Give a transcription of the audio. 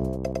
you